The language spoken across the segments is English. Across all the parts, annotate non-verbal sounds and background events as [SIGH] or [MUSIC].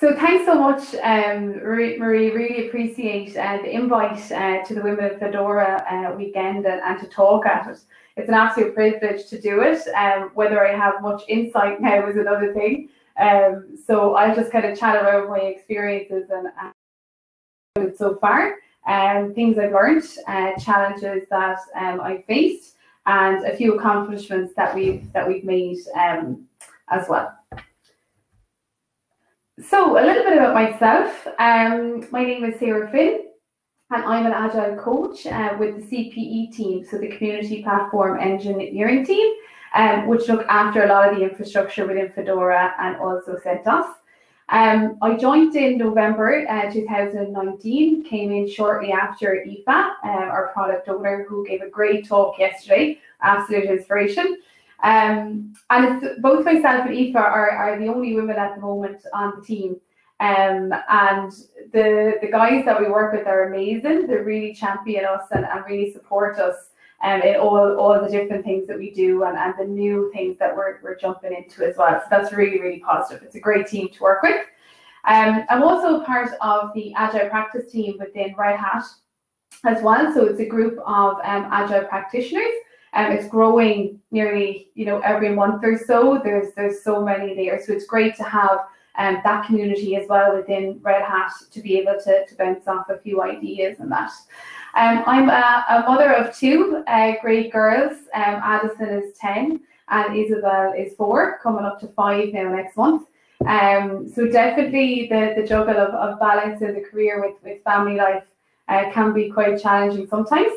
So thanks so much, um, Marie. Really appreciate uh, the invite uh, to the Women of Fedora uh, weekend and, and, to talk at it. It's an absolute privilege to do it. Um, whether I have much insight [LAUGHS] now is another thing. Um, so I'll just kind of chat around my experiences and, and so far, um, things I've learned, uh, challenges that um, I faced, and a few accomplishments that we've that we've made um, as well. So a little bit about myself. Um, my name is Sarah Finn and I'm an agile coach uh, with the CPE team, so the Community Platform Engineering team, um, which look after a lot of the infrastructure within Fedora and also CentOS. Um, I joined in November uh, 2019, came in shortly after Aoife, uh, our product owner, who gave a great talk yesterday, absolute inspiration. Um, and it's, both myself and Aoife are, are the only women at the moment on the team. Um, and the the guys that we work with are amazing. They really champion us and, and really support us um, in all, all the different things that we do and, and the new things that we're, we're jumping into as well. So that's really, really positive. It's a great team to work with. Um, I'm also part of the Agile practice team within Red Hat as well. So it's a group of um, Agile practitioners um, it's growing nearly, you know, every month or so. There's there's so many there, so it's great to have um, that community as well within Red Hat to be able to, to bounce off a few ideas and that. Um, I'm a, a mother of two uh, great girls. Um, Addison is 10 and Isabel is four, coming up to five now next month. Um, so definitely the, the juggle of, of balancing the career with, with family life uh, can be quite challenging sometimes.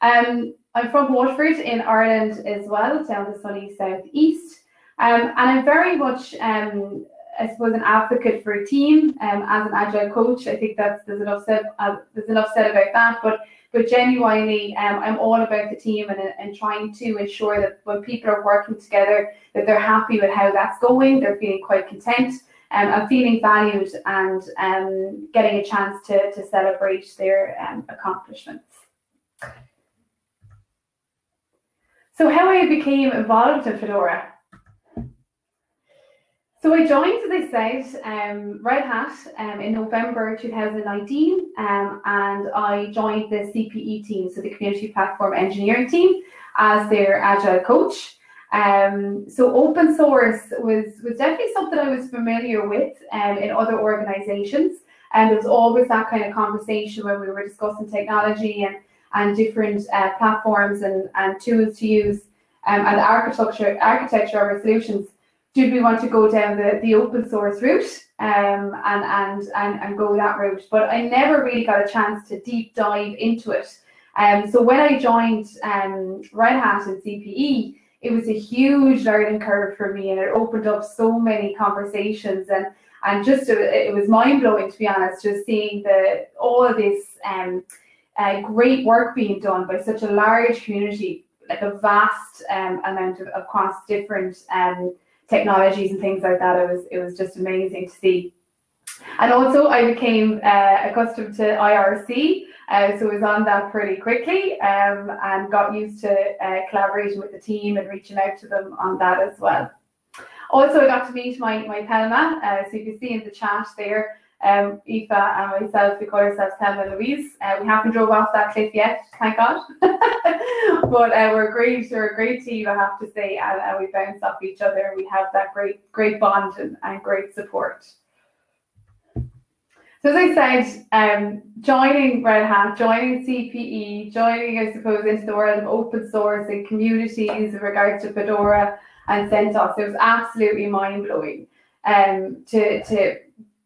Um, I'm from Waterford in Ireland as well, down the sunny southeast. Um, and I'm very much, um, I suppose, an advocate for a team um, as an agile coach. I think that's there's enough said uh, there's enough said about that. But but genuinely, um, I'm all about the team and, and trying to ensure that when people are working together, that they're happy with how that's going. They're feeling quite content um, and feeling valued and um, getting a chance to to celebrate their um, accomplishments. So how I became involved in Fedora. So I joined, as I said, um, Red Hat um, in November 2019, um, and I joined the CPE team, so the Community Platform Engineering team, as their Agile coach. Um, so open source was, was definitely something I was familiar with um, in other organizations. And there was always that kind of conversation when we were discussing technology and and different uh, platforms and, and tools to use um, and architecture architecture of our solutions. Did we want to go down the, the open source route um, and, and, and, and go that route? But I never really got a chance to deep dive into it. Um, so when I joined um, Red Hat and CPE, it was a huge learning curve for me and it opened up so many conversations and and just it was mind blowing to be honest, just seeing the all of this um, uh, great work being done by such a large community, like a vast um, amount of across different um, technologies and things like that. It was it was just amazing to see. And also, I became uh, accustomed to IRC, uh, so I was on that pretty quickly um, and got used to uh, collaborating with the team and reaching out to them on that as well. Also, I got to meet my, my Thelma, uh, so you can see in the chat there, um, and myself, we call ourselves Thelma and Louise. Uh, we haven't drove off that cliff yet, thank God. [LAUGHS] but uh, we're great, we're a great team, I have to say, and, and we bounce off each other and we have that great, great bond and, and great support. So as I said, um, joining Red Hat, joining CPE, joining, I suppose, into the world of open source and communities in regards to Fedora and CentOS, it was absolutely mind-blowing um, to, to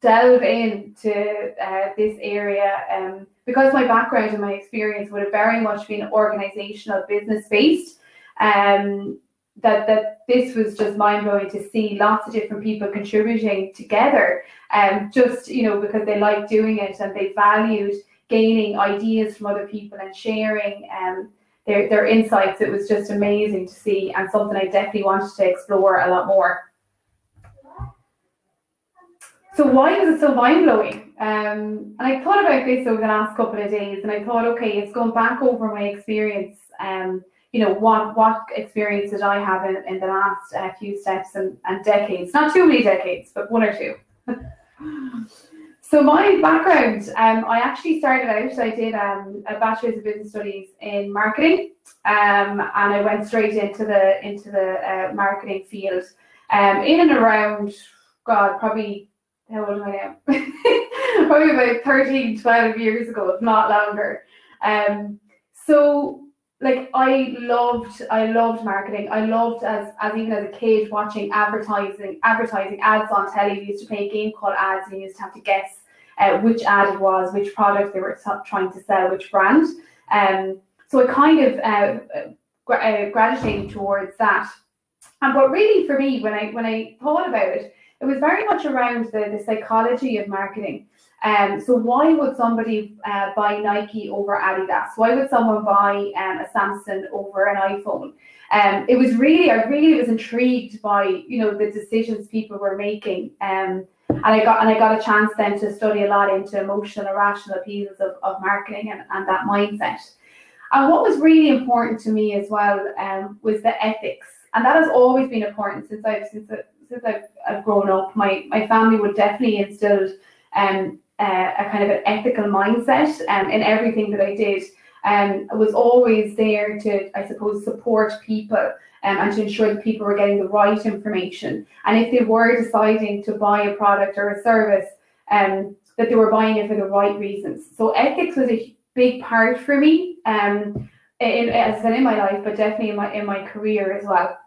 delve into uh, this area um, because my background and my experience would have very much been organizational business based um, that that this was just mind blowing to see lots of different people contributing together um, just you know because they like doing it and they valued gaining ideas from other people and sharing um, their, their insights it was just amazing to see and something I definitely wanted to explore a lot more. So why was it so mind blowing? Um, and I thought about this over the last couple of days, and I thought, okay, it's going back over my experience. Um, you know, what what experience did I have in, in the last uh, few steps and, and decades? Not too many decades, but one or two. [LAUGHS] so my background, um, I actually started out, I did um, a bachelor's of business studies in marketing, um, and I went straight into the into the uh, marketing field. Um, in and around, God, probably how old am I now? probably about 13, 12 years ago, if not longer. Um, so like I loved I loved marketing. I loved as as even as a kid watching advertising advertising ads on telly. We used to play a game called ads and you used to have to guess uh, which ad it was, which product they were trying to sell, which brand. Um, so I kind of uh, gra- uh, gravitated towards that. And but really for me, when I when I thought about it, it was very much around the, the psychology of marketing. Um, so why would somebody uh, buy Nike over Adidas? Why would someone buy um, a Samsung over an iPhone? Um, it was really, I really was intrigued by, you know, the decisions people were making. Um, and I got and I got a chance then to study a lot into emotional and rational appeals of, of marketing and, and that mindset. And what was really important to me as well um, was the ethics. And that has always been important since I've since, since I've, I've grown up. My my family would definitely instilled um, uh, a kind of an ethical mindset um, in everything that I did. Um, I was always there to, I suppose, support people um, and to ensure that people were getting the right information. And if they were deciding to buy a product or a service, um, that they were buying it for the right reasons. So ethics was a big part for me, um, in, as I said, in my life, but definitely in my in my career as well.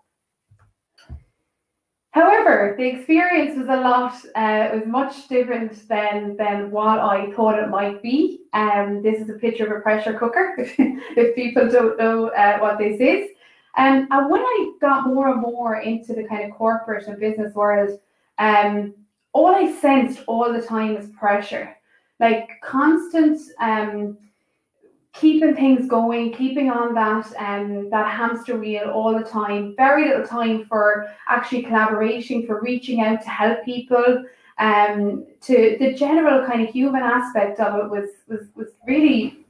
However, the experience was a lot, uh, it was much different than, than what I thought it might be. Um, this is a picture of a pressure cooker, [LAUGHS] if people don't know uh, what this is. Um, and when I got more and more into the kind of corporate and business world, um, all I sensed all the time was pressure, like constant um, keeping things going, keeping on that um, that hamster wheel all the time. Very little time for actually collaboration, for reaching out to help people. Um, to the general kind of human aspect of it was was was really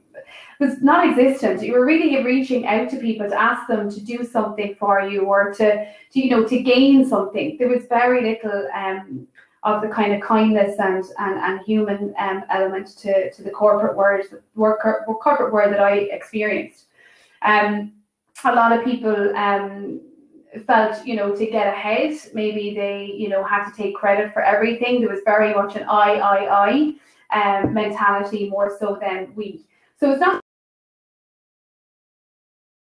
was non-existent. You were really reaching out to people to ask them to do something for you or to, to you know to gain something. There was very little um, of the kind of kindness and and, and human um, element to, to the corporate world, work, corporate world that I experienced. Um, a lot of people um, felt, you know, to get ahead, maybe they, you know, had to take credit for everything. There was very much an I, I, I um, mentality more so than we. So it's not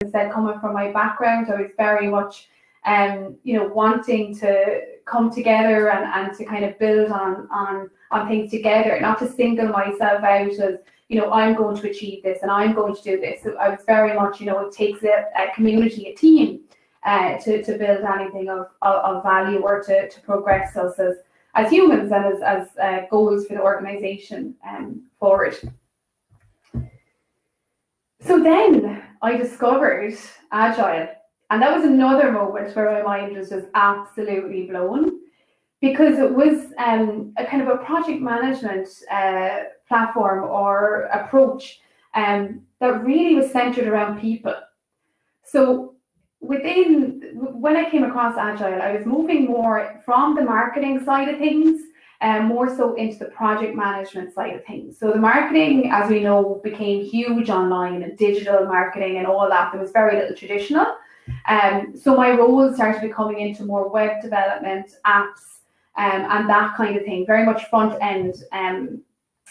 I said coming from my background, I was very much um, you know, wanting to come together and, and to kind of build on on on things together, not to single myself out as, you know, I'm going to achieve this and I'm going to do this. So I was very much, you know, it takes a, a community, a team uh, to, to build anything of, of, of, value or to, to progress us as, as humans and as, as uh, goals for the organization um, forward. So then I discovered Agile and that was another moment where my mind was just absolutely blown because it was um, a kind of a project management uh, platform or approach um, that really was centered around people. So within when I came across Agile, I was moving more from the marketing side of things and um, more so into the project management side of things. So the marketing, as we know, became huge online and digital marketing and all that. There was very little traditional. Um, so my role started becoming into more web development, apps, um, and that kind of thing, very much front end um,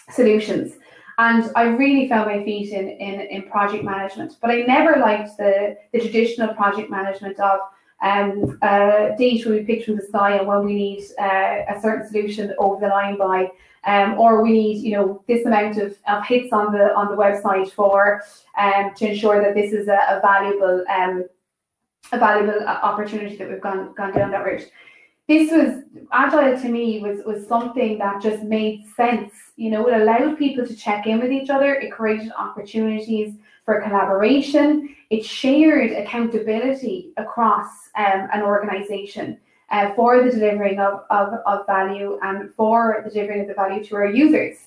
solutions. And I really found my feet in, in, in project management, but I never liked the, the traditional project management of um, uh, be picked from the sky and when we need uh, a certain solution over the line by, um, or we need you know this amount of, of hits on the on the website for um, to ensure that this is a, a valuable um, a valuable uh, opportunity that we've gone gone down that route. This was agile to me was was something that just made sense. You know, it allowed people to check in with each other. It created opportunities for collaboration. It shared accountability across um, an organization uh, for the delivering of, of, of value and for the delivering of the value to our users.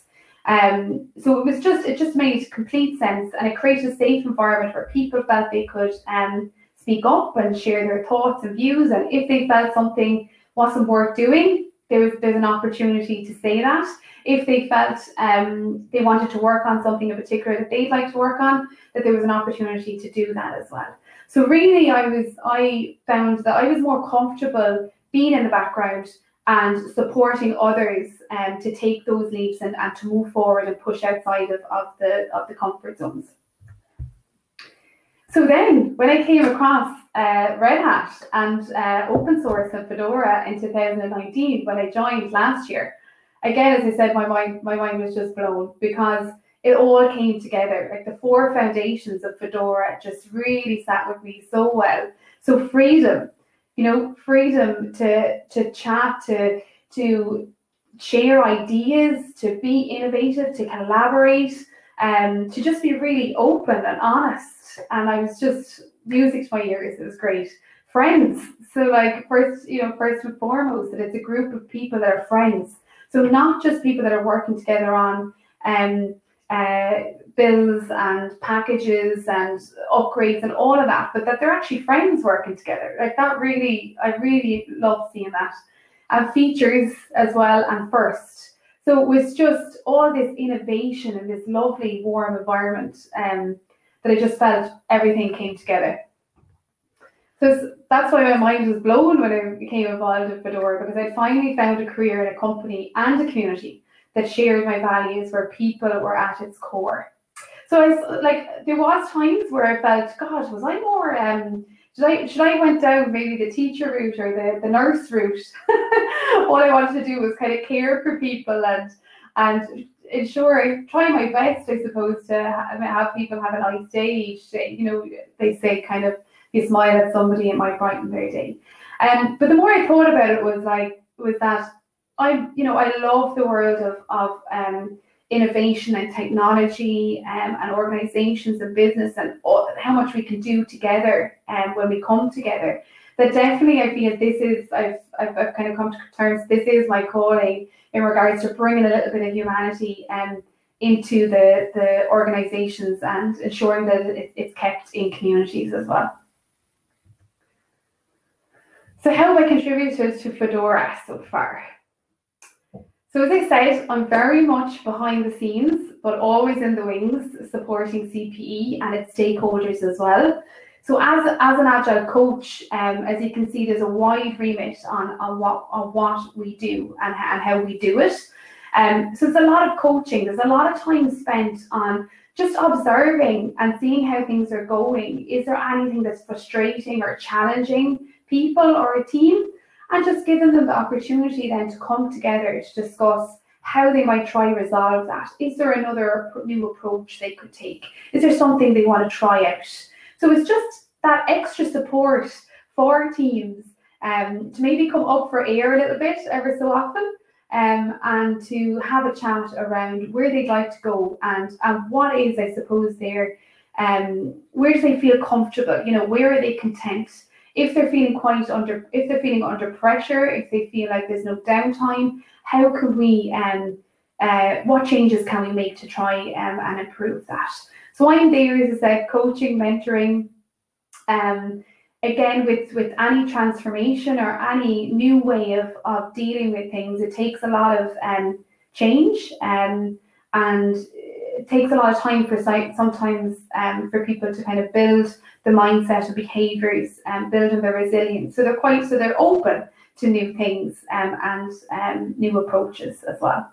Um, so it was just it just made complete sense and it created a safe environment where people felt they could um, speak up and share their thoughts and views. And if they felt something wasn't worth doing, there was there's an opportunity to say that. If they felt um, they wanted to work on something in particular that they'd like to work on, that there was an opportunity to do that as well. So really, I was I found that I was more comfortable being in the background and supporting others um, to take those leaps and, and to move forward and push outside of, of the of the comfort zones. So then, when I came across uh, Red Hat and uh, open source and Fedora in 2019, when I joined last year, again, as I said, my mind my mind was just blown because it all came together. Like the four foundations of Fedora just really sat with me so well. So freedom, you know, freedom to to chat, to to share ideas, to be innovative, to collaborate, um, to just be really open and honest. And I was just music to my ears. It was great. Friends. So like first, you know, first and foremost, that it's a group of people that are friends. So not just people that are working together on um uh, bills and packages and upgrades and all of that, but that they're actually friends working together. Like that really, I really love seeing that. And features as well and first. So it was just all this innovation and this lovely warm environment um, that I just felt everything came together. So that's why my mind was blown when I became involved in Fedora because I finally found a career in a company and a community that shared my values, where people were at its core. So I like there was times where I felt, God, was I more um should I should I went down maybe the teacher route or the, the nurse route? [LAUGHS] All I wanted to do was kind of care for people and and ensure try my best, I suppose, to have people have a nice day each day. You know, they say kind of you smile at somebody, it might brighten their day. Um, but the more I thought about it was like was that I, you know, I love the world of, of um, innovation and technology um, and organizations and business and all, how much we can do together um, when we come together. That definitely I feel this is, I've, I've, I've kind of come to terms, this is my calling in regards to bringing a little bit of humanity um, into the, the organizations and ensuring that it, it's kept in communities as well. So how have I contributed to Fedora so far? So as I said, I'm very much behind the scenes, but always in the wings, supporting CPE and its stakeholders as well. So as, as an agile coach, um, as you can see, there's a wide remit on, on what on what we do and, and how we do it. Um, so it's a lot of coaching. There's a lot of time spent on just observing and seeing how things are going. Is there anything that's frustrating or challenging people or a team? And just giving them the opportunity then to come together to discuss how they might try resolve that. Is there another new approach they could take? Is there something they want to try out? So it's just that extra support for teams um, to maybe come up for air a little bit every so often um, and to have a chat around where they'd like to go and, and what is, I suppose, their, um, where do they feel comfortable? You know, where are they content? If they're feeling quite under if they're feeling under pressure if they feel like there's no downtime how can we um uh, what changes can we make to try um, and improve that? So i'm there as i said coaching mentoring um again with with any transformation or any new way of of dealing with things it takes a lot of um change um and takes a lot of time for sometimes um, for people to kind of build the mindset and behaviors and um, building their resilience. So they're quite so they're open to new things um, and um, new approaches as well.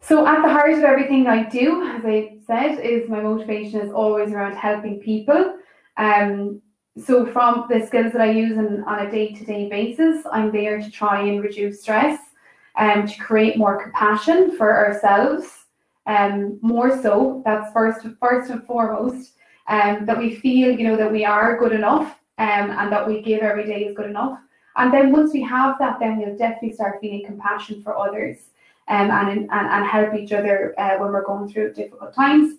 So at the heart of everything I do, as I said, is my motivation is always around helping people. Um, so from the skills that I use in, on a day-to-day basis, I'm there to try and reduce stress, um, to create more compassion for ourselves, um, more so. That's first, first and foremost. Um, that we feel, you know, that we are good enough, um, and that we give every day is good enough. And then once we have that, then we'll definitely start feeling compassion for others, um, and and and help each other uh, when we're going through difficult times.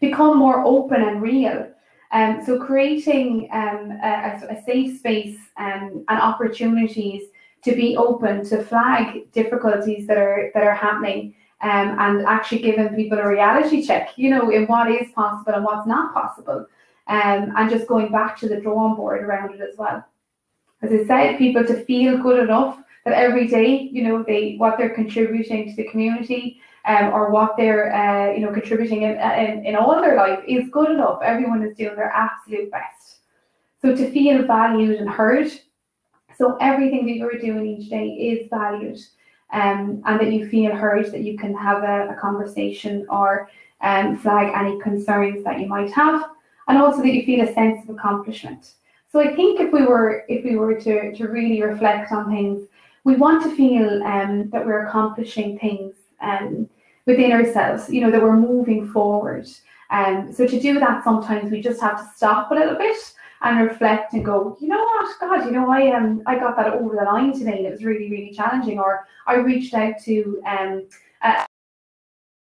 Become more open and real. Um, so creating um, a, a safe space um, and opportunities to be open to flag difficulties that are that are happening um, and actually giving people a reality check, you know, in what is possible and what's not possible. Um, and just going back to the drawing board around it as well. as I said, people to feel good enough that every day, you know, they what they're contributing to the community um, or what they're, uh, you know, contributing in, in, in all their life is good enough. Everyone is doing their absolute best. So to feel valued and heard. So everything that you're doing each day is valued um, and that you feel heard, that you can have a, a conversation or um, flag any concerns that you might have, and also that you feel a sense of accomplishment. So I think if we were if we were to, to really reflect on things, we want to feel um, that we're accomplishing things um, within ourselves, you know, that we're moving forward. Um, so to do that, sometimes we just have to stop a little bit and reflect and go, you know what, God, you know, I um I got that over the line today and it was really, really challenging. Or I reached out to um a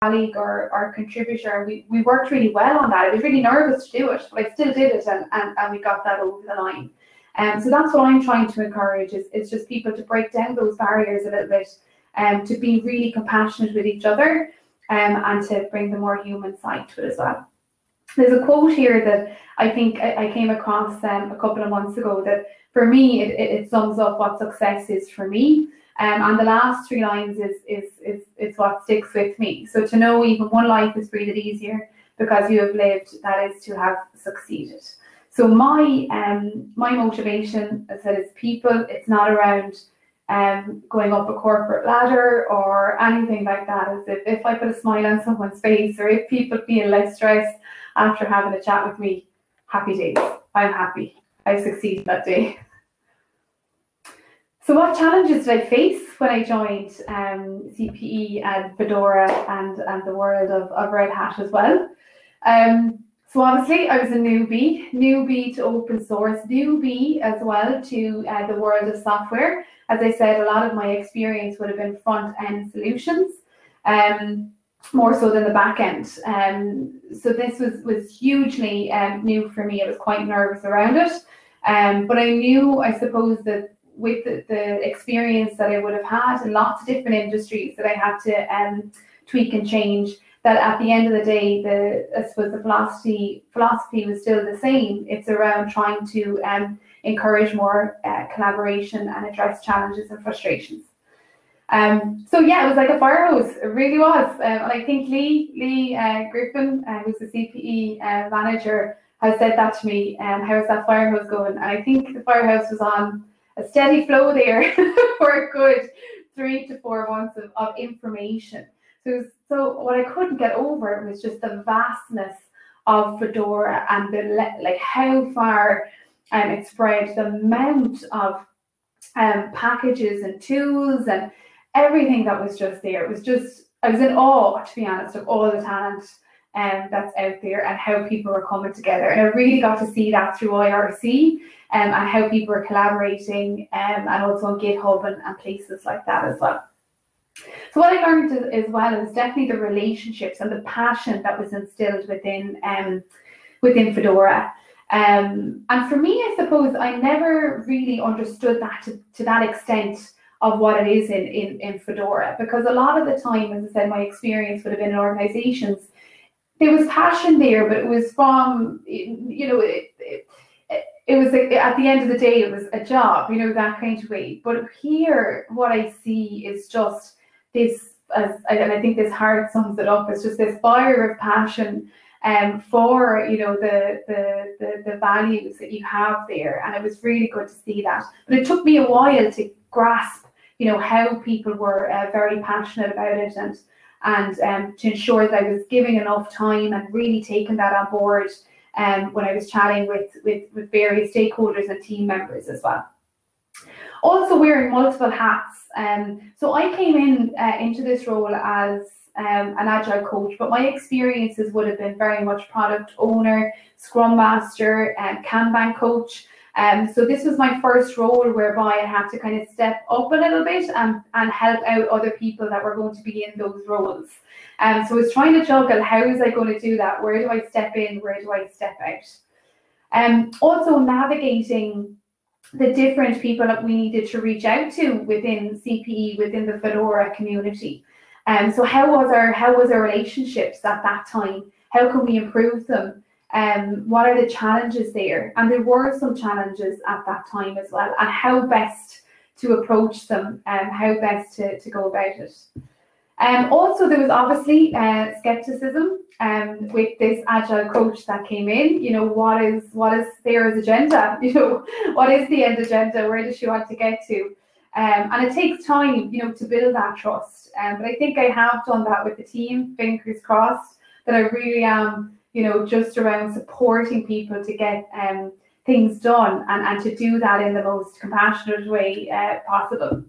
colleague or, or contributor and we, we worked really well on that. I was really nervous to do it, but I still did it and, and, and we got that over the line. Um, so that's what I'm trying to encourage is, is just people to break down those barriers a little bit and um, to be really compassionate with each other um, and to bring the more human side to it as well. There's a quote here that I think I, I came across um, a couple of months ago that for me it, it, it sums up what success is for me. Um, and the last three lines is, is, is, is what sticks with me. So to know even one life is breathed easier because you have lived, that is to have succeeded. So my um my motivation, as I said, is people. It's not around um going up a corporate ladder or anything like that. As if, if I put a smile on someone's face or if people feel less stressed after having a chat with me, happy days. I'm happy. I succeeded that day. So what challenges did I face when I joined um, CPE and Fedora and, and the world of, of Red Hat as well? Um, so obviously I was a newbie, newbie to open source, newbie as well to uh, the world of software. As I said, a lot of my experience would have been front end solutions, um, more so than the back end. Um, so this was was hugely um, new for me. I was quite nervous around it, um, but I knew, I suppose, that with the, the experience that I would have had in lots of different industries, that I had to um, tweak and change that at the end of the day, the I suppose the philosophy philosophy was still the same. It's around trying to um, encourage more uh, collaboration and address challenges and frustrations. Um, so yeah, it was like a fire hose. It really was. Um, and I think Leigh Leigh uh, Griffin, uh, who's the CPE uh, manager, has said that to me. Um, how's that fire hose going? And I think the firehouse was on a steady flow there [LAUGHS] for a good three to four months of, of information. So, so what I couldn't get over was just the vastness of Fedora and the like how far um, it spread, the amount of um, packages and tools and everything that was just there. It was just I was in awe, to be honest, of all the talent um, that's out there and how people were coming together. And I really got to see that through IRC um, and how people were collaborating um, and also on GitHub and, and places like that as well. So what I learned as, well is definitely the relationships and the passion that was instilled within um, within Fedora. Um, and for me, I suppose I never really understood that to, to that extent of what it is in, in, in Fedora, because a lot of the time, as I said, my experience would have been in organizations, there was passion there, but it was from, you know, it, it, it was like, at the end of the day, it was a job, you know, that kind of way. But here, what I see is just this, as, and I think this heart sums it up, it's just this fire of passion um, for you know the, the, the the values that you have there, and it was really good to see that. But it took me a while to grasp, you know, how people were uh, very passionate about it, and and um, to ensure that I was giving enough time and really taking that on board um, when I was chatting with, with, with various stakeholders and team members as well also wearing multiple hats. Um, so I came in uh, into this role as um, an agile coach, but my experiences would have been very much product owner, scrum master, and Kanban coach. Um, so this was my first role whereby I had to kind of step up a little bit and, and help out other people that were going to be in those roles. Um, so I was trying to juggle how is I going to do that? Where do I step in? Where do I step out? Um, also navigating the different people that we needed to reach out to within CPE, within the Fedora community. Um, so how was our how was our relationships at that time? How can we improve them? Um, what are the challenges there? And there were some challenges at that time as well, and how best to approach them and um, how best to, to go about it. Um, also, there was obviously uh, skepticism um, with this agile coach that came in. You know, what is what is Sarah's agenda? [LAUGHS] You know, what is the end agenda? Where does she want to get to? Um, and it takes time, you know, to build that trust. Um, but I think I have done that with the team. Fingers crossed that I really am, you know, just around supporting people to get um, things done and, and to do that in the most compassionate way uh, possible.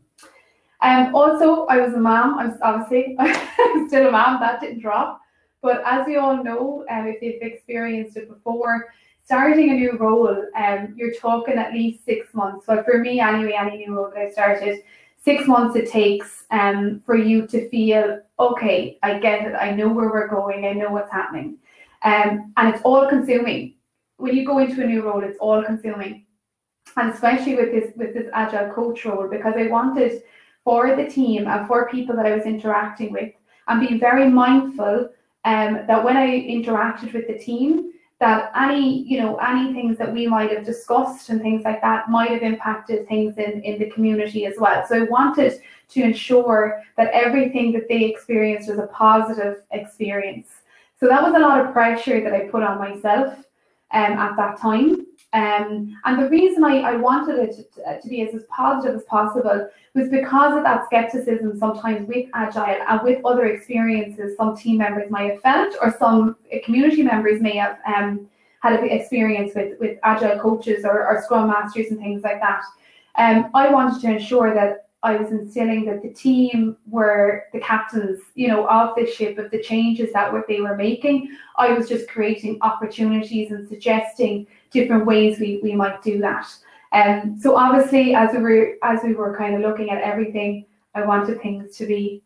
Um, also, I was a mom. I'm obviously [LAUGHS] I'm still a mom. That didn't drop. But as you all know, um, if you've experienced it before, starting a new role, um, you're talking at least six months. Well, for me anyway, any new role that I started, six months it takes um, for you to feel, okay, I get it. I know where we're going. I know what's happening. Um, and it's all consuming. When you go into a new role, it's all consuming. And especially with this with this agile coach role, because I wanted for the team and for people that I was interacting with and being very mindful um, that when I interacted with the team, that any, you know, any things that we might have discussed and things like that might have impacted things in, in the community as well. So I wanted to ensure that everything that they experienced was a positive experience. So that was a lot of pressure that I put on myself um, at that time. Um, and the reason I, I wanted it to, to, be as, as positive as possible was because of that skepticism sometimes with Agile and with other experiences some team members might have felt or some community members may have um, had an experience with, with Agile coaches or, or Scrum Masters and things like that. Um, I wanted to ensure that I was instilling that the team were the captains, you know, of the ship of the changes that what they were making. I was just creating opportunities and suggesting different ways we, we might do that. Um, so obviously, as we were as we were kind of looking at everything, I wanted things to be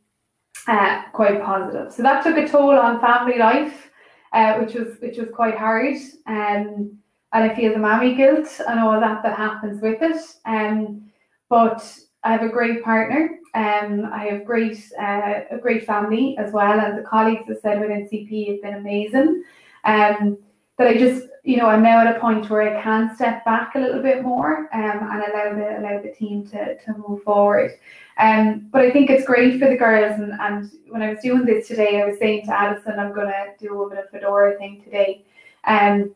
uh, quite positive. So that took a toll on family life, uh, which was which was quite hard. Um, and I feel the mammy guilt and all that that happens with it. Um, but I have a great partner. Um, I have great uh, a great family as well, and the colleagues I said within CP have been amazing. Um, that I just you know I'm now at a point where I can step back a little bit more um, and allow the allow the team to to move forward. Um, but I think it's great for the girls, and, and when I was doing this today, I was saying to Addison, I'm gonna do a woman of fedora thing today. Um,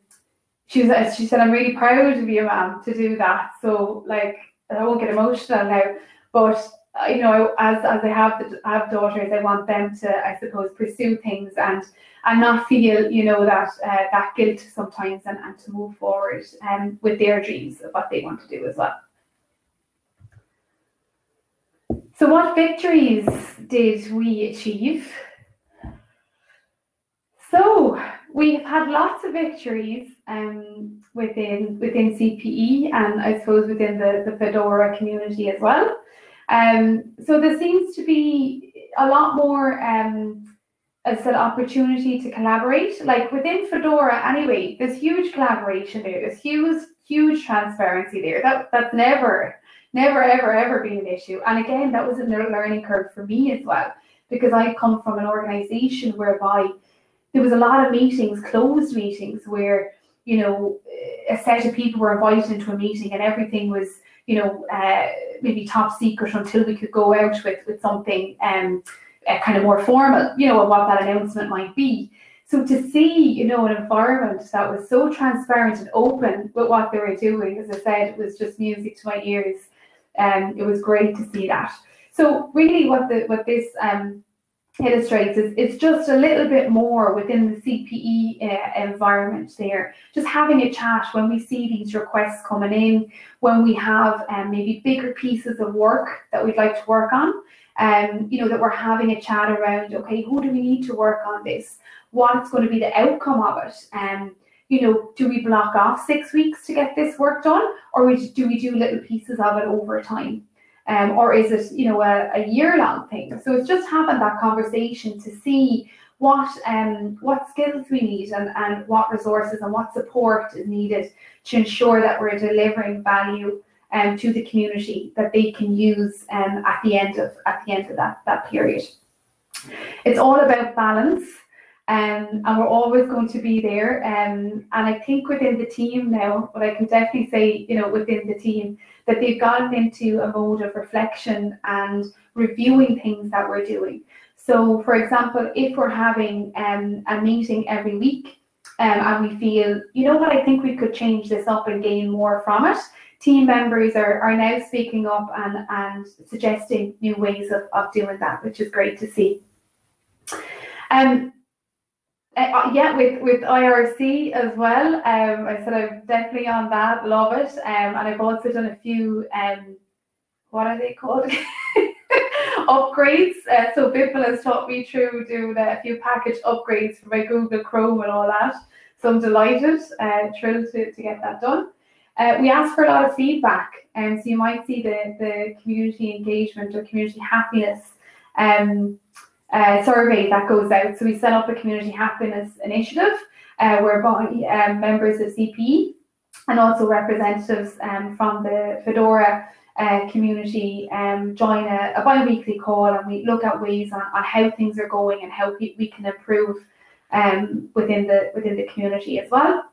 she was she said I'm really proud of you, ma'am, to do that. So like I won't get emotional now, but uh, you know, as as I have the, have daughters, I want them to, I suppose, pursue things and and not feel, you know, that uh, that guilt sometimes, and, and to move forward um, with their dreams of what they want to do as well. So, what victories did we achieve? So, we've had lots of victories um, within within CPE and I suppose within the, the Fedora community as well. Um, so there seems to be a lot more um, as an opportunity to collaborate. Like within Fedora anyway, there's huge collaboration there. There's huge huge transparency there. That that's never never ever ever been an issue. And again, that was a learning curve for me as well because I come from an organization whereby there was a lot of meetings, closed meetings, where you know a set of people were invited into a meeting and everything was you know uh, maybe top secret until we could go out with with something um uh, kind of more formal, you know, what that announcement might be. So to see, you know, an environment that was so transparent and open with what they were doing, as I said, it was just music to my ears. And um, it was great to see that. So really what the what this um illustrates is it's just a little bit more within the CPE uh, environment there. Just having a chat when we see these requests coming in, when we have um, maybe bigger pieces of work that we'd like to work on, um, you know, that we're having a chat around, okay, who do we need to work on this? What's going to be the outcome of it? Um, you know, do we block off six weeks to get this work done, or do we do little pieces of it over time? Um, or is it you know a, a year long thing? So it's just having that conversation to see what um, what skills we need and, and what resources and what support is needed to ensure that we're delivering value um, to the community that they can use um, at the end of at the end of that, that period. It's all about balance. Um, and we're always going to be there. Um, and I think within the team now, but I can definitely say, you know, within the team, that they've gotten into a mode of reflection and reviewing things that we're doing. So, for example, if we're having um, a meeting every week um, and we feel, you know what, I think we could change this up and gain more from it, team members are, are now speaking up and, and suggesting new ways of, of doing that, which is great to see. Um, uh, yeah, with with IRC as well. Um, I said I'm definitely on that. Love it. Um, and I've also done a few um, what are they called? [LAUGHS] upgrades. Uh, so Bipple has taught me through doing a few package upgrades for my Google Chrome and all that. So I'm delighted, uh, thrilled to, to get that done. Uh, we asked for a lot of feedback, and um, so you might see the, the community engagement or community happiness um, uh, survey that goes out. So we set up a community happiness initiative uh, whereby um, members of CPE and also representatives um, from the Fedora uh, community um, join a, a bi-weekly call and we look at ways on, on how things are going and how we, we can improve um, within the within the community as well.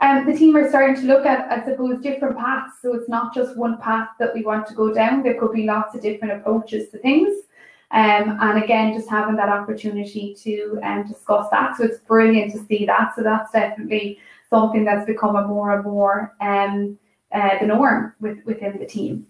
Um, the team are starting to look at, I suppose, different paths. So it's not just one path that we want to go down. There could be lots of different approaches to things. Um, and again, just having that opportunity to um, discuss that. So it's brilliant to see that. So that's definitely something that's becoming more and more um, uh, the norm with, within the team.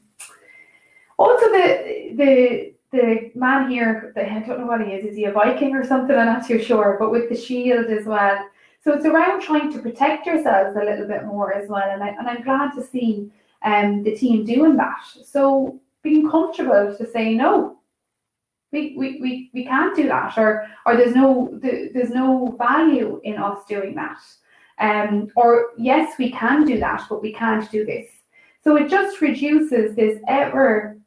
Also, the the the man here, the, I don't know what he is. Is he a Viking or something? I'm not too sure. But with the shield as well. So it's around trying to protect yourselves a little bit more as well. And, I, and I'm glad to see um, the team doing that. So being comfortable to say no, we, we, we, we can't do that or or there's no there's no value in us doing that um or yes we can do that but we can't do this so it just reduces this ever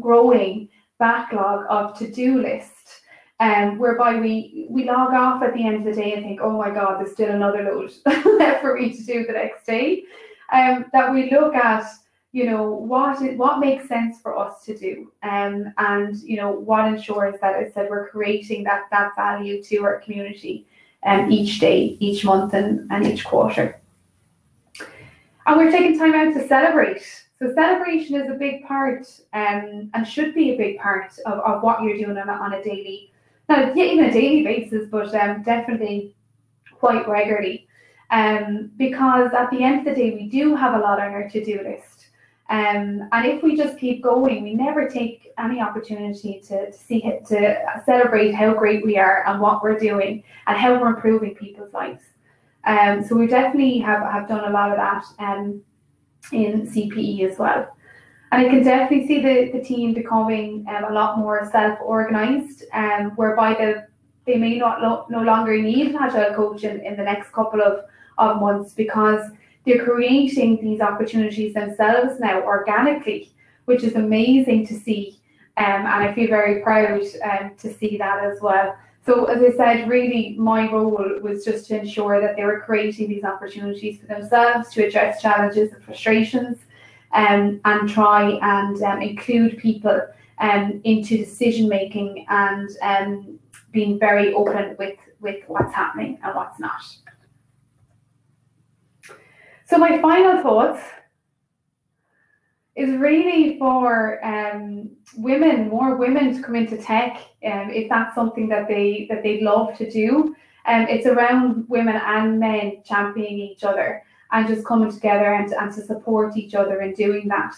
growing backlog of to-do list um, whereby we we log off at the end of the day and think, oh my God, there's still another load [LAUGHS] left for me to do the next day. Um, that we look at you know what what makes sense for us to do. Um, and you know what ensures that I said we're creating that that value to our community um, each day each month and, and each quarter. And we're taking time out to celebrate. So celebration is a big part um, and should be a big part of, of what you're doing on a, on a daily yeah, even a daily basis but um, definitely quite regularly. Um, because at the end of the day we do have a lot on our to-do list um, and if we just keep going, we never take any opportunity to, to see it, to celebrate how great we are and what we're doing and how we're improving people's lives. Um, so we definitely have, have done a lot of that um, in CPE as well. And I can definitely see the, the team becoming um, a lot more self-organized, um, whereby the, they may not lo- no longer need an agile coach in, in the next couple of, of months because they're creating these opportunities themselves now organically, which is amazing to see. Um, and I feel very proud um, to see that as well. So, as I said, really my role was just to ensure that they were creating these opportunities for themselves to address challenges and frustrations um, and try and um, include people um, into decision making and um, being very open with, with what's happening and what's not. So my final thoughts is really for um, women, more women to come into tech, um, if that's something that they that they'd love to do. Um, it's around women and men championing each other and just coming together and, and to support each other in doing that.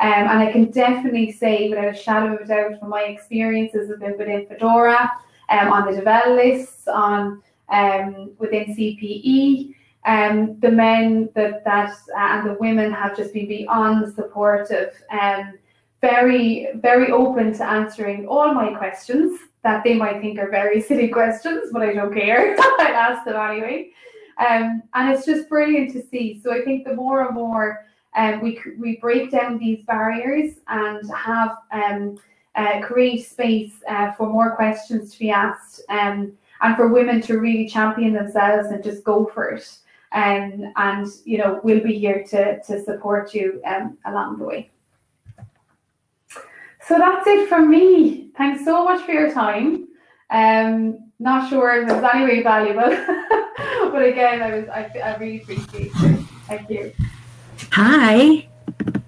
Um, and I can definitely say, without a shadow of a doubt, from my experiences within, Fedora, um, on the devel lists, on um, within CPE, um, the men that that uh, and the women have just been beyond supportive and um, very very open to answering all my questions that they might think are very [LAUGHS] silly questions, but I don't care. [LAUGHS] I ask them anyway. Um, and it's just brilliant to see. So I think the more and more um, we we break down these barriers and have um, uh, create space uh, for more questions to be asked um, and for women to really champion themselves and just go for it. Um, and you know we'll be here to to support you um, along the way. So that's it from me. Thanks so much for your time. Um, not sure if it was anyway valuable, [LAUGHS] but again, I was I, I really appreciate it. Thank you. Hi.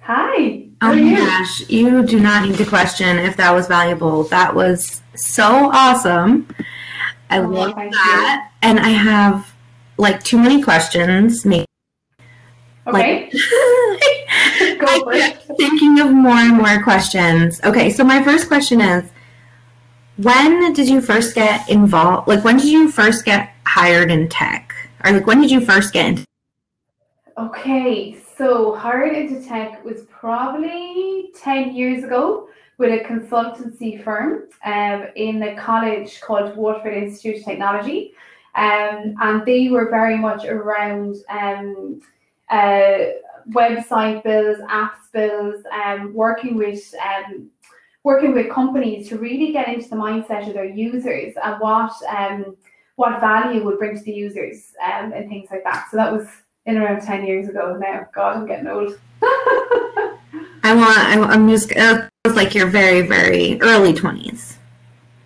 Hi. Oh my you? gosh, you do not need to question if that was valuable. That was so awesome. I Oh, love that. And I have like too many questions. Maybe Okay, like [LAUGHS] go for it. thinking of more and more questions. Okay, so my first question is when did you first get involved? Like when did you first get hired in tech? Or like when did you first get into Okay, so hired into tech was probably 10 years ago with a consultancy firm um, in a college called Waterford Institute of Technology. Um, and they were very much around um, uh, website builds, apps builds, um, working with um, working with companies to really get into the mindset of their users and what um, what value would bring to the users um, and things like that. So that was in around 10 years ago now. God, I'm getting old. [LAUGHS] I want I, I'm just uh, it was like your very very early 20s.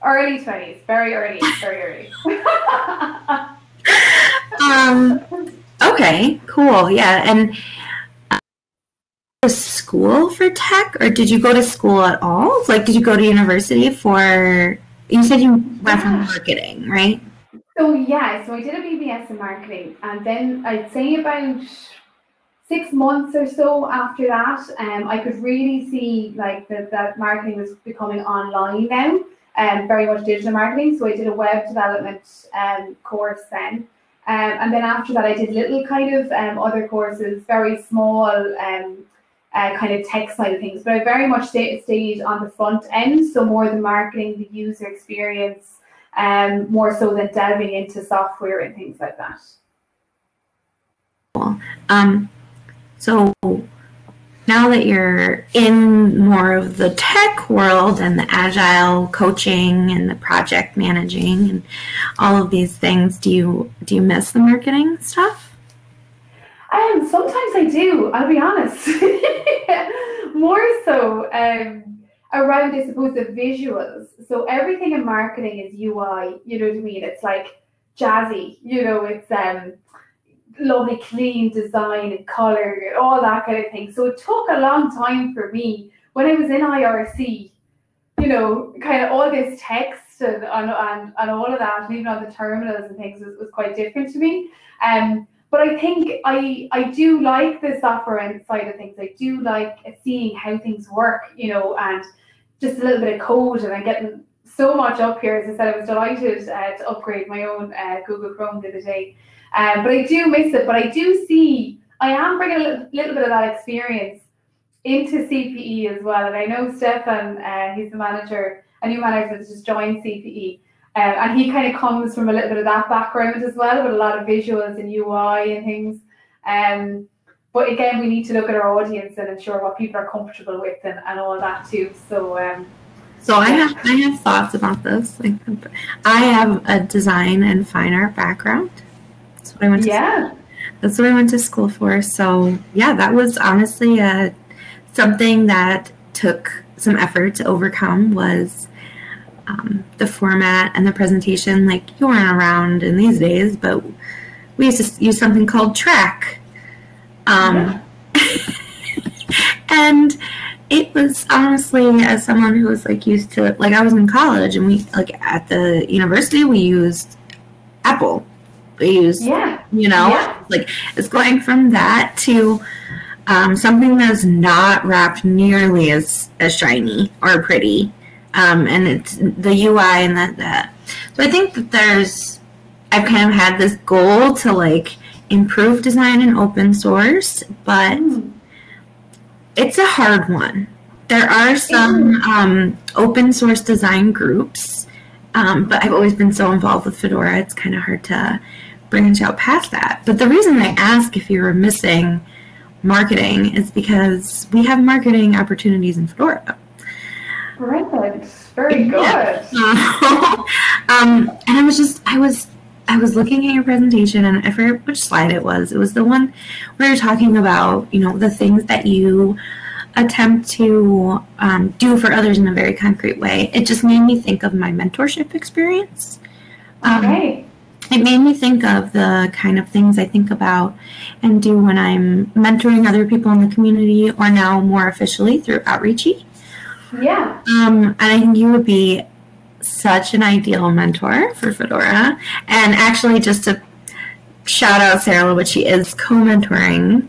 Early 20s, very early, very early. [LAUGHS] Um Okay, cool. Yeah, and uh, school for tech, or did you go to school at all? Like, did you go to university for? You said you went for marketing, right? so yeah, so I did a BBS in marketing and then I'd say about six months or so after that, um, I could really see like that, that marketing was becoming online now, and very much digital marketing. So I did a web development um, course then. Um, and then after that, I did little kind of um, other courses, very small um, uh, kind of tech side of things. But I very much stay, stayed on the front end, so more the marketing, the user experience, um, more so than delving into software and things like that. Um, so now that you're in more of the tech world and the agile coaching and the project managing and all of these things, do you do you miss the marketing stuff? Um, sometimes I do. I'll be honest. [LAUGHS] More so um, around, I suppose, the visuals. So everything in marketing is UI. You know what I mean? It's like jazzy. You know, it's um, lovely, clean design and color, and all that kind of thing. So it took a long time for me when I was in IRC. You know, kind of all this text and and, and, and all of that, even on the terminals and things was, was quite different to me. Um, but I think I I do like the software end side of things. I do like seeing how things work, you know, and just a little bit of code. And I'm getting so much up here. As I said, I was delighted uh, to upgrade my own uh, Google Chrome the other day. Um, but I do miss it. But I do see I am bringing a little, little bit of that experience into CPE as well. And I know Stefan, uh, he's the manager, a new manager that's just joined CPE. Uh, and he kind of comes from a little bit of that background as well, with a lot of visuals and UI and things. Um, but again, we need to look at our audience and ensure what people are comfortable with and, and all that too. So um, So I have I have thoughts about this. I have a design and fine art background. That's what I went to yeah, that's what I went to school for. So yeah, that was honestly uh, something that took some effort to overcome was um, the format and the presentation. Like you weren't around in these days, but we used to use something called Trac. Um, [LAUGHS] and it was honestly, as someone who was like used to like I was in college and we like at the university we used Apple. We used yeah, you know Yeah. like it's going from that to um, something that's not wrapped nearly as as shiny or pretty um, and it's the ui and that that so i think that there's i've kind of had this goal to like improve design in open source but Mm. it's a hard one. There are some um, open source design groups, um, but I've always been so involved with Fedora, it's kind of hard to branch out past that. But the reason I ask if you were missing marketing is because we have marketing opportunities in Fedora. brilliant, very good. Yeah. [LAUGHS] um, and I was just, I was, I was looking at your presentation, and I forget which slide it was. It was the one where you're talking about, you know, the things that you attempt to um, do for others in a very concrete way. It just made me think of my mentorship experience. Um, Okay. It made me think of the kind of things I think about and do when I'm mentoring other people in the community or now more officially through Outreachy. Yeah. Um, and I think you would be such an ideal mentor for Fedora. And actually, just to shout out Sarah, but she is co-mentoring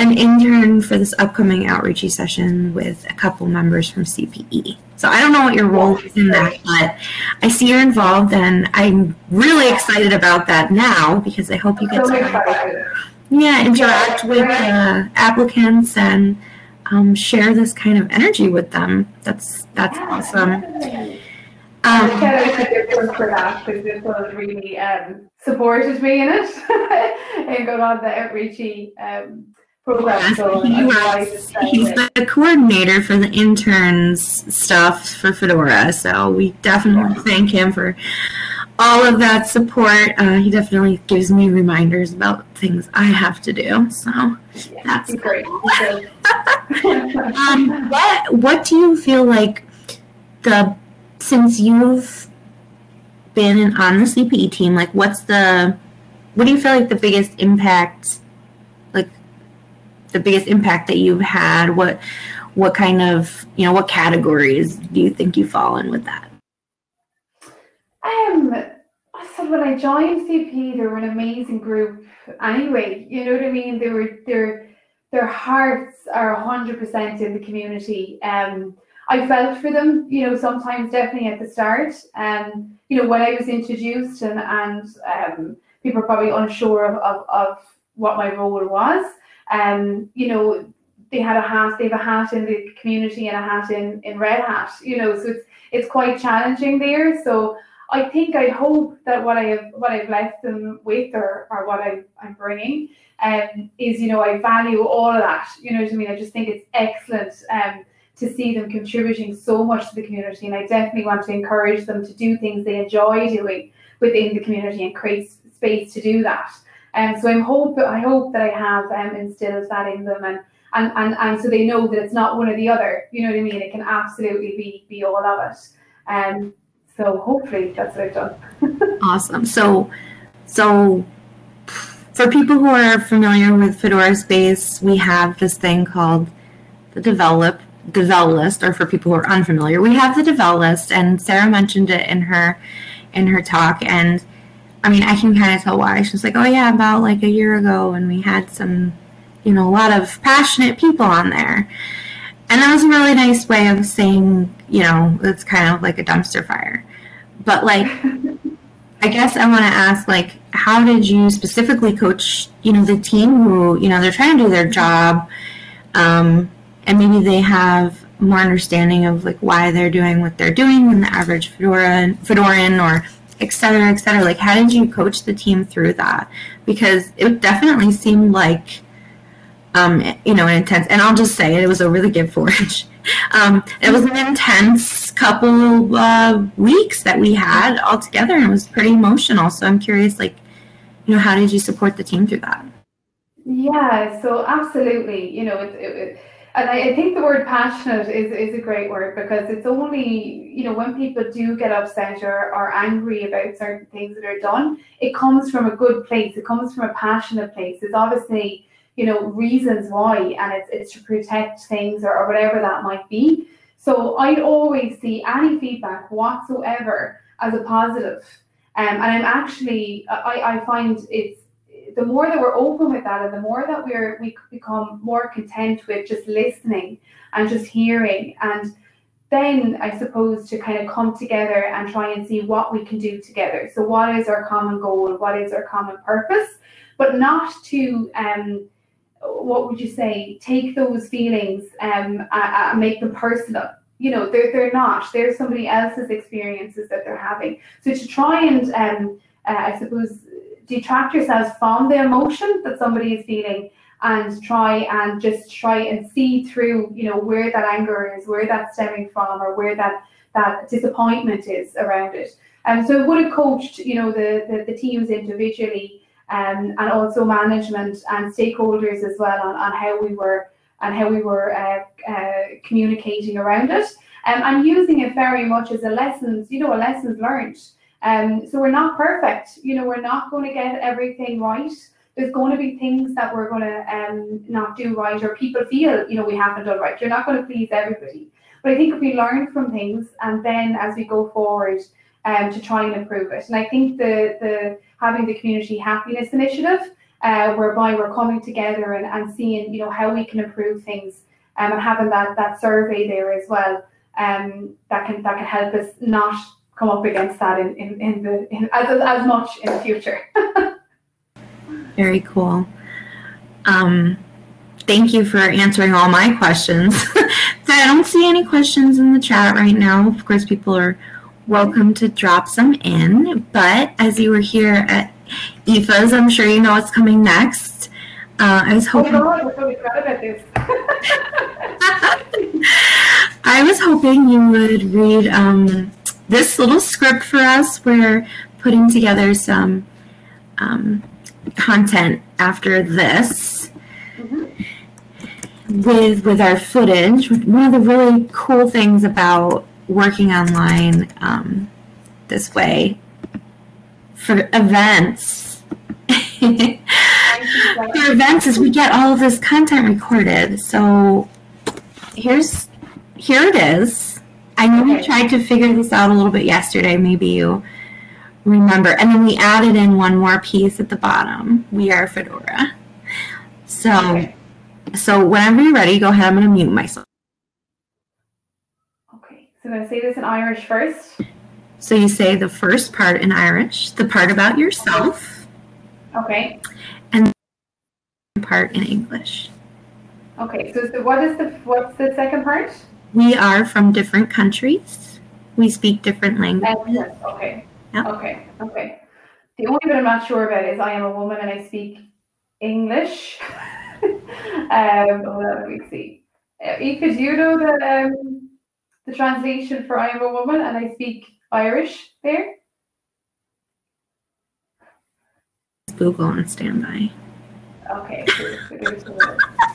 an intern for this upcoming outreachy session with a couple members from CPE. So I don't know what your role is in that, but I see you're involved, and I'm really excited about that now because I hope you get to yeah interact with the applicants and um, share this kind of energy with them. That's that's awesome. Um, Um, shout out to Difference for that because this one really um, supported me in it and got on the outreachy um, program. So he was, he's the coordinator for the interns stuff for Fedora, so we definitely thank him for all of that support. Uh, he definitely gives me reminders about things I have to do. So, Yeah, that's great. [LAUGHS] [LAUGHS] Um, what what do you feel like the since you've been on the CPE team, like what's the what do you feel like the biggest impact, the biggest impact that you've had? What what kind of you know what categories do you think you fall in with that? Um, I said when I joined CP, they were an amazing group. Anyway, you know what I mean. They were their their hearts are hundred percent in the community. Um, I felt for them, you know, sometimes definitely at the start. Um, you know, when I was introduced and and um, people were probably unsure of, of of what my role was. Um, you know, they had a hat, they have a hat in the community and a hat in in Red Hat. You know, so it's it's quite challenging there. So I think I hope that what I have what I've left them with or, or what I, I'm bringing um, is you know I value all of that. You know what I mean? I just think it's excellent um, to see them contributing so much to the community, and I definitely want to encourage them to do things they enjoy doing within the community and create space to do that. And so I'm hope I hope that I have um, instilled that in them and. And, and, and so they know that it's not one or the other, you know what I mean? It can absolutely be be all of it. Um, so hopefully that's what I've done. [LAUGHS] Awesome. So, so for people who are familiar with Fedora Space, we have this thing called the develop devel list, or for people who are unfamiliar, we have the devel list, and Sarah mentioned it in her in her talk, and I mean, I can kind of tell why. She's like, "Oh yeah, about like a year ago, and we had some, you know, a lot of passionate people on there." And that was a really nice way of saying, you know, it's kind of like a dumpster fire. But like [LAUGHS] I guess I want to ask, like, how did you specifically coach, you know, the team who, you know, they're trying to do their job, um, and maybe they have more understanding of like why they're doing what they're doing than the average Fedora, Fedoran, or et cetera, et cetera. Like, how did you coach the team through that? Because it definitely seemed like, um, you know, an intense. And I'll just say it, it was over the Git Forge. [LAUGHS] Um, it was an intense couple uh, weeks that we had all together, and it was pretty emotional. So I'm curious, like, you know, how did you support the team through that? Yeah, so absolutely, you know, it, it, it- and I, I think the word passionate is, is a great word because it's only, you know, when people do get upset or are angry about certain things that are done, it comes from a good place. It comes from a passionate place. It's obviously, you know, reasons why, and it's, it's to protect things or, or whatever that might be. So I'd always see any feedback whatsoever as a positive. Um, and I'm actually, I, I find it's, the more that we're open with that and the more that we're we become more content with just listening and just hearing and then I suppose to kind of come together and try and see what we can do together. So what is our common goal? What is our common purpose? But not to um what would you say take those feelings um and make them personal you know they're, they're not they're somebody else's experiences that they're having so to try and um uh, i suppose detract yourselves from the emotion that somebody is feeling and try and just try and see through you know where that anger is where that's stemming from or where that that disappointment is around it. And um, so would have coached you know the the, the teams individually um, and also management and stakeholders as well on, on how we were and how we were uh, uh, communicating around it. Um, and using it very much as a lessons you know a lessons learned Um, so we're not perfect. You know, we're not going to get everything right. There's going to be things that we're going to um, not do right, or people feel, you know, we haven't done right. You're not going to please everybody. But I think if we learn from things, and then as we go forward, um, to try and improve it. And I think the the having the community happiness initiative, uh, whereby we're coming together and, and seeing, you know, how we can improve things, um, and having that that survey there as well, um, that can that can help us not come up against that in, in, in the in, as, as much in the future. [LAUGHS] Very cool. Um, thank you for answering all my questions. [LAUGHS] I don't see any questions in the chat right now. Of course, people are welcome to drop some in. But as you were here at IFA's, I'm sure you know what's coming next. Uh, I was Oh hoping. my God, so excited about this. [LAUGHS] I was hoping you would read um, this little script for us. We're putting together some um, content after this Mhm. with with our footage. One of the really cool things about working online um, this way for events. Thank you, [LAUGHS] Jen. for events is we get all of this content recorded. So here's here it is. I know we tried to figure this out a little bit yesterday. Maybe you remember, and then we added in one more piece at the bottom. We are Fedora. So Okay. so whenever you're ready, go ahead. I'm going to mute myself. Okay, so I'm going to say this in Irish first. So you say the first part in Irish, the part about yourself, Okay. And the part in English. Okay. So, so what is the what's the second part? We are from different countries. We speak different languages. Okay. Yep. Okay. Okay. The only bit I'm not sure about is I am a woman and I speak English. [LAUGHS] um, hold on, let me see. Uh, Aoife, do you know the um, the translation for I am a woman and I speak Irish there? Google on standby. Okay.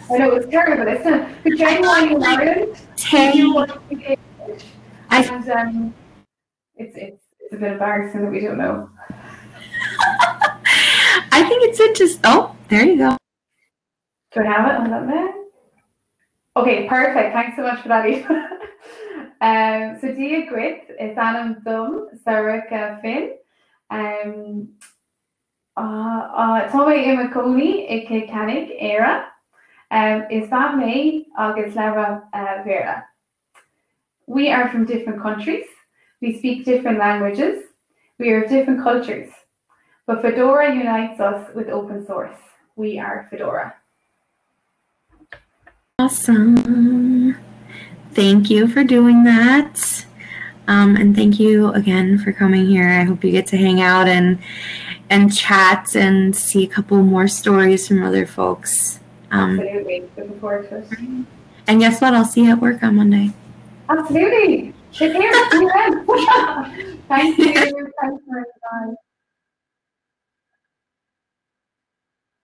So- so there's I know it's terrible, isn't it? But genuinely in Ireland, you want to speak English. I- And um, it's, it's, it's a bit embarrassing that we don't know. [LAUGHS] I think it's interesting. Oh, there you go. Do I have it on that there? Okay, perfect. Thanks so much for that, Aoife. [LAUGHS] um, so Dia Grit is Anam Dum, Sarika Finn. Um, uh, uh, Tome Imakoni, Ike Canig Era. Um, is that me, August Leva uh, Vera. We are from different countries. We speak different languages. We are of different cultures. But Fedora unites us with open source. We are Fedora. Awesome. Thank you for doing that. Um, and thank you again for coming here. I hope you get to hang out and and chat and see a couple more stories from other folks. Um, Absolutely. Looking forward to it. and guess what? I'll see you at work on Monday. Absolutely. Take care. See you then. [LAUGHS] Thank you. [LAUGHS] Thanks for.